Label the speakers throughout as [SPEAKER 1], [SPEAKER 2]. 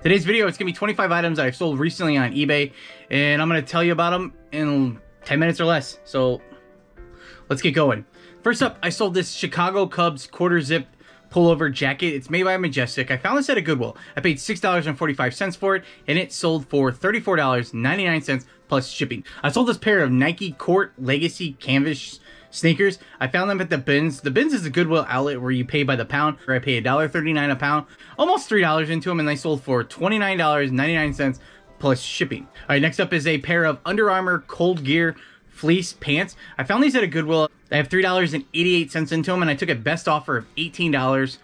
[SPEAKER 1] Today's video, it's gonna be 25 items I've sold recently on eBay, and I'm gonna tell you about them in 10 minutes or less. So let's get going. First up, I sold this Chicago Cubs quarter zip pullover jacket. It's made by Majestic. I found this at a Goodwill. I paid $6.45 for it, and it sold for $34.99 plus shipping. I sold this pair of Nike Court Legacy canvas sneakers. I found them at the bins. The bins is a Goodwill outlet where you pay by the pound. Where I paid $1.39 a pound, almost $3 into them, and they sold for $29.99 plus shipping. All right, next up is a pair of Under Armour Cold Gear fleece pants. I found these at a Goodwill. I have $3.88 into them, and I took a best offer of $18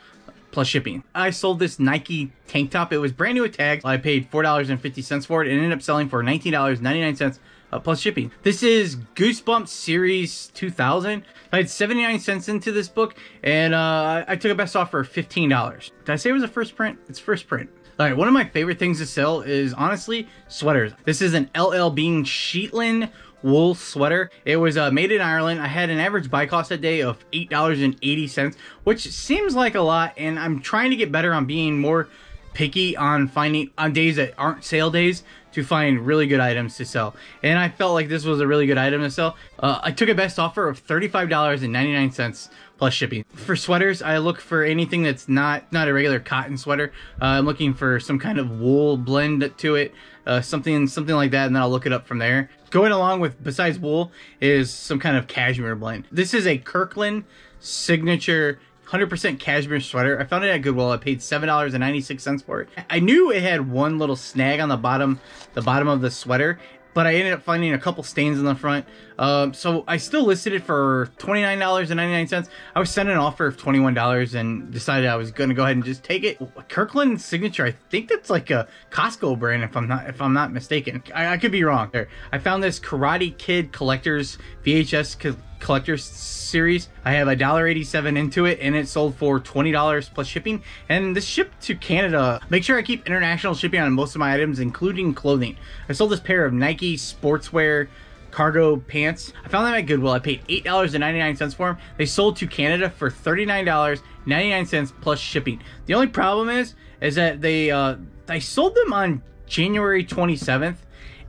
[SPEAKER 1] plus shipping. I sold this Nike tank top. It was brand new with tags. I paid $4.50 for it and ended up selling for $19.99 uh, plus shipping. This is Goosebumps Series 2000. I had 79 cents into this book and uh, I took a best offer of $15. Did I say it was a first print? It's first print. All right, one of my favorite things to sell is honestly sweaters. This is an LL Bean Shetland wool sweater. It was uh, made in Ireland. I had an average buy cost a day of $8.80, which seems like a lot, and I'm trying to get better on being more picky on finding on days that aren't sale days to find really good items to sell. And I felt like this was a really good item to sell. Uh, I took a best offer of $35.99 plus shipping. For sweaters, I look for anything that's not not a regular cotton sweater. Uh, I'm looking for some kind of wool blend to it, uh, something something like that, and then I'll look it up from there. Going along with besides wool is some kind of cashmere blend. This is a Kirkland signature 100% cashmere sweater. I found it at Goodwill. I paid $7.96 for it. I knew it had one little snag on the bottom, the bottom of the sweater, but I ended up finding a couple stains in the front. Um, so I still listed it for $29.99. I was sent an offer of $21 and decided I was going to go ahead and just take it. Kirkland signature, I think that's like a Costco brand if I'm not if I'm not mistaken. I, I could be wrong there. I found this Karate Kid collectors VHS co collector's series. I have a dollar eighty-seven into it, and it sold for twenty dollars plus shipping. And this shipped to Canada. Make sure I keep international shipping on most of my items, including clothing. I sold this pair of Nike sportswear cargo pants. I found them at Goodwill. I paid $8.99 for them. They sold to Canada for $39.99 plus shipping. The only problem is, is that they, uh, I sold them on January 27th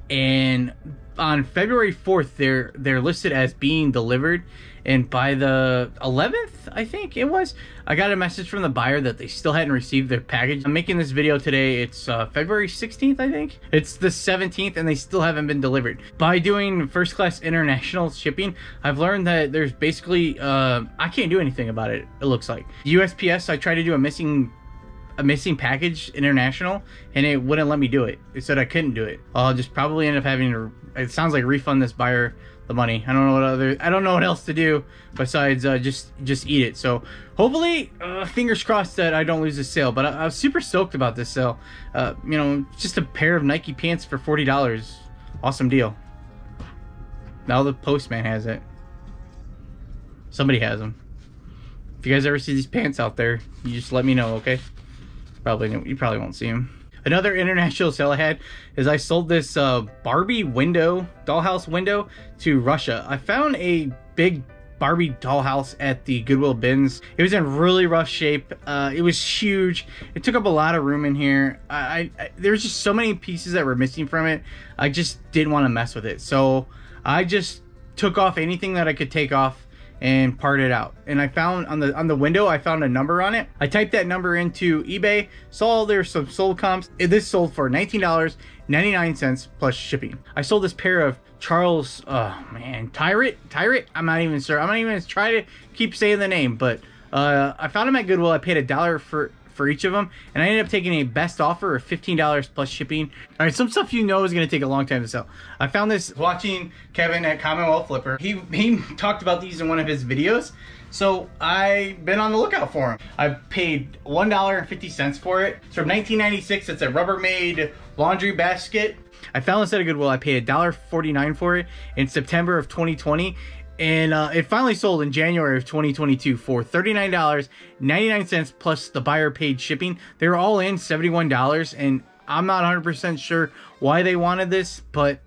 [SPEAKER 1] and on February 4th they're they're listed as being delivered and by the 11th I think it was I got a message from the buyer that they still hadn't received their package. I'm making this video today it's uh, February 16th I think. It's the 17th and they still haven't been delivered. By doing first class international shipping I've learned that there's basically uh, I can't do anything about it it looks like. USPS I tried to do a missing a missing package international and it wouldn't let me do it. It said I couldn't do it. I'll just probably end up having to it sounds like refund this buyer the money. I don't know what other I don't know what else to do besides uh, just just eat it. So hopefully, uh, fingers crossed that I don't lose this sale. But I, I was super stoked about this sale. Uh, you know, just a pair of Nike pants for forty dollars. Awesome deal. Now the postman has it. Somebody has them. If you guys ever see these pants out there, you just let me know, okay? Probably you probably won't see them. Another international sale I had is I sold this uh, Barbie window, dollhouse window to Russia. I found a big Barbie dollhouse at the Goodwill bins. It was in really rough shape. Uh, it was huge. It took up a lot of room in here. I, I there's just so many pieces that were missing from it. I just didn't want to mess with it. So I just took off anything that I could take off and part it out. And I found on the on the window, I found a number on it. I typed that number into eBay, saw there's some sold comps. This sold for $19.99 plus shipping. I sold this pair of Charles, oh man, Tyrant, Tyrant. I'm not even sure. I'm not even trying to keep saying the name, but uh, I found them at Goodwill. I paid a dollar for for each of them, and I ended up taking a best offer of $15 plus shipping. All right, some stuff you know is to take a long time to sell. I found this watching Kevin at Commonwealth Flipper. He, he talked about these in one of his videos, so I've been on the lookout for them. I paid $1.50 for it. It's from 1996. It's a Rubbermaid laundry basket. I found this at a Goodwill. I paid $1.49 for it in September of 2020 and uh, it finally sold in January of 2022 for $39.99 plus the buyer paid shipping. They were all in $71 and I'm not 100% sure why they wanted this, but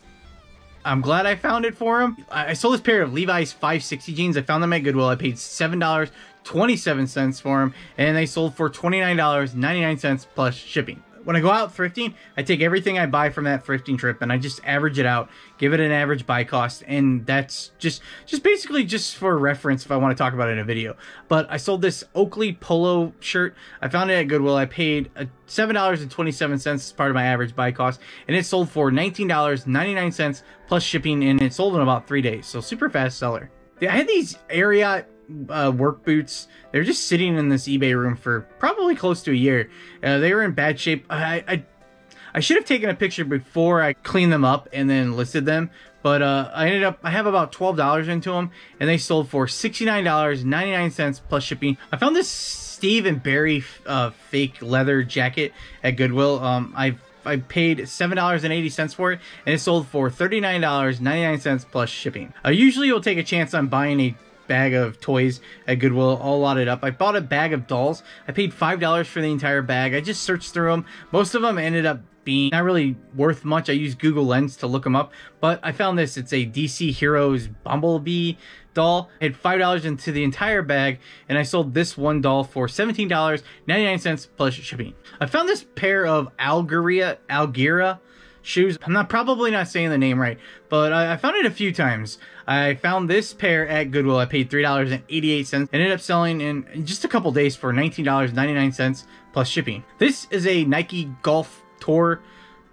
[SPEAKER 1] I'm glad I found it for them. I sold this pair of Levi's 560 jeans. I found them at Goodwill. I paid $7.27 for them and they sold for $29.99 plus shipping when I go out thrifting, I take everything I buy from that thrifting trip and I just average it out, give it an average buy cost, and that's just just basically just for reference if I want to talk about it in a video. But I sold this Oakley polo shirt. I found it at Goodwill. I paid uh, seven dollars and twenty seven cents as part of my average buy cost, and it sold for nineteen dollars ninety nine cents plus shipping, and it sold in about three days. So super fast seller. I had these Ariat uh, work boots. They're just sitting in this eBay room for probably close to a year. Uh, they were in bad shape. I, I, I should have taken a picture before I cleaned them up and then listed them. But uh, I ended up, I have about $12 into them and they sold for $69.99 plus shipping. I found this Steve and Barry uh, fake leather jacket at Goodwill. Um, I I paid $7.80 for it, and it sold for $39.99 plus shipping. I usually will take a chance on buying a bag of toys at Goodwill, all loaded up. I bought a bag of dolls. I paid $5 for the entire bag. I just searched through them. Most of them ended up being not really worth much. I used Google Lens to look them up, but I found this. It's a DC Heroes Bumblebee doll. I had $5 into the entire bag, and I sold this one doll for $17.99 plus shipping. I found this pair of Algeria, Algira shoes. I'm not probably not saying the name right, but I, I, found it a few times. I found this pair at Goodwill. I paid $3.88. and Ended up selling in just a couple days for $19.99 plus shipping. This is a Nike Golf Tour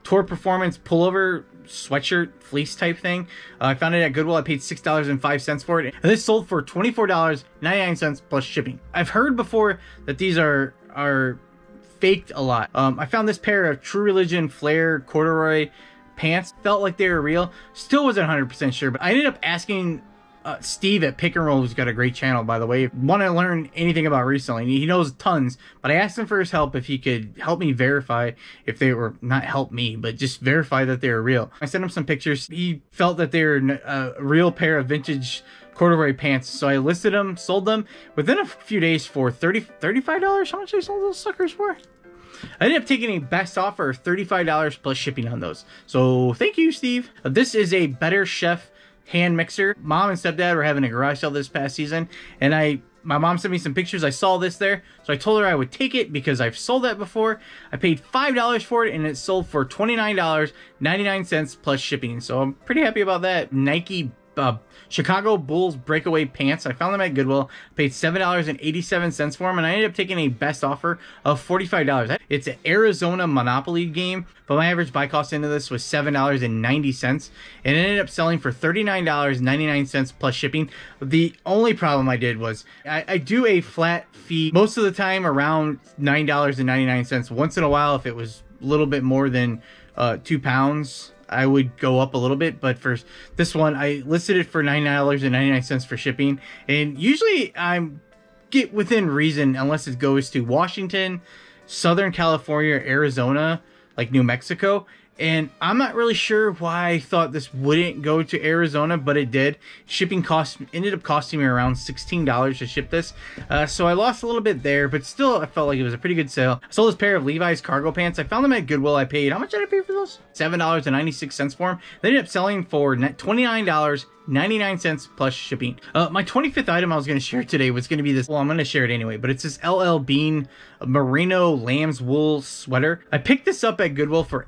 [SPEAKER 1] Tour Performance pullover sweatshirt fleece type thing. Uh, I found it at Goodwill. I paid $6.05 for it. And this sold for $24.99 plus shipping. I've heard before that these are are faked a lot. Um, I found this pair of True Religion flare corduroy pants. Felt like they were real. Still wasn't 100% sure, but I ended up asking uh, Steve at Pick and Roll, who's got a great channel, by the way, want to learn anything about reselling. He knows tons, but I asked him for his help if he could help me verify if they were, not help me, but just verify that they were real. I sent him some pictures. He felt that they were a real pair of vintage corduroy pants. So I listed them, sold them within a few days for 30 $35. How much I sold those suckers for? I ended up taking a best offer of $35 plus shipping on those. So thank you, Steve. Uh, this is a Better Chef hand mixer. Mom and stepdad were having a garage sale this past season, and I my mom sent me some pictures. I saw this there, so I told her I would take it because I've sold that before. I paid $5 for it, and it sold for $29.99 plus shipping. So I'm pretty happy about that. Nike uh, Chicago Bulls breakaway pants. I found them at Goodwill. Paid seven dollars and eighty seven cents for them, and I ended up taking a best offer of forty five dollars. It's an Arizona Monopoly game, but my average buy cost into this was seven dollars and ninety cents, and it ended up selling for thirty nine dollars ninety nine cents plus shipping. The only problem I did was I, I do a flat fee most of the time around nine dollars and ninety nine cents. Once in a while, if it was a little bit more than uh, two pounds I would go up a little bit, but for this one, I listed it for nine dollars and ninety nine cents for shipping. And usually, I'm get within reason unless it goes to Washington, Southern California, Arizona, like New Mexico. And I'm not really sure why I thought this wouldn't go to Arizona, but it did. Shipping cost ended up costing me around $16 to ship this. Uh, so I lost a little bit there, but still I felt like it was a pretty good sale. I sold this pair of Levi's cargo pants. I found them at Goodwill. I paid, how much did I pay for those? $7.96 for them. They ended up selling for $29 99 cents plus shipping. Uh, my 25th item I was going to share today was going to be this. Well, I'm going to share it anyway, but it's this LL Bean merino lamb's wool sweater. I picked this up at Goodwill for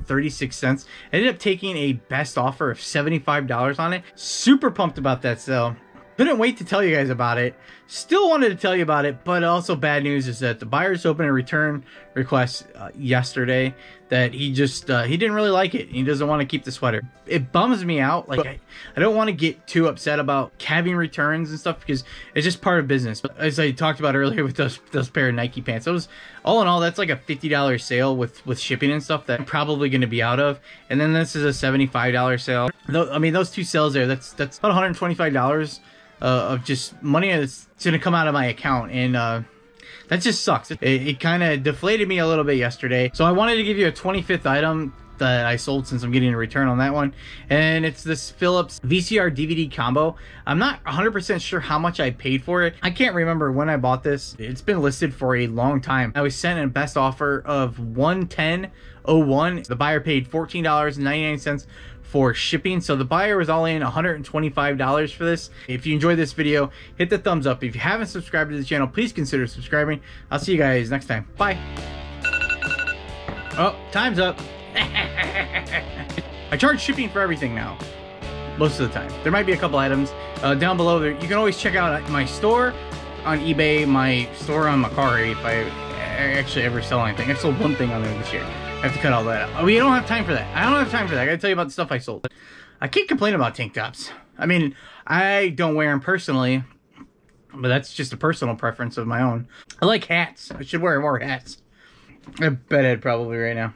[SPEAKER 1] $8.36. I ended up taking a best offer of $75 on it. Super pumped about that sale. Couldn't wait to tell you guys about it. Still wanted to tell you about it, but also bad news is that the buyers opened a return request uh, yesterday that he just uh, he didn't really like it. He doesn't want to keep the sweater. It bums me out. Like I, I don't want to get too upset about having returns and stuff because it's just part of business. But as I talked about earlier with those those pair of Nike pants, it was all in all that's like a fifty dollars sale with with shipping and stuff that I'm probably going to be out of. And then this is a seventy five dollar sale. I mean those two sales there that's that's about one hundred twenty five dollars uh, of just money that's going to come out of my account. And uh, that just sucks. It, it kind of deflated me a little bit yesterday. So I wanted to give you a 25th item that I sold since I'm getting a return on that one. And it's this Philips VCR DVD combo. I'm not 100% sure how much I paid for it. I can't remember when I bought this. It's been listed for a long time. I was sent a best offer of 110.01. The buyer paid $14.99 for shipping. So the buyer was all in $125 for this. If you enjoyed this video, hit the thumbs up. If you haven't subscribed to the channel, please consider subscribing. I'll see you guys next time. Bye. Oh, time's up. I charge shipping for everything now. Most of the time. There might be a couple items. Uh, down below there, you can always check out my store on eBay, my store on Mercari if I actually ever sell anything. I sold one thing on there this year. I have to cut all that out. We don't have time for that. I don't have time for that. I gotta tell you about the stuff I sold. I can't complain about tank tops. I mean, I don't wear them personally, but that's just a personal preference of my own. I like hats. I should wear more hats. I bet I'd probably right now.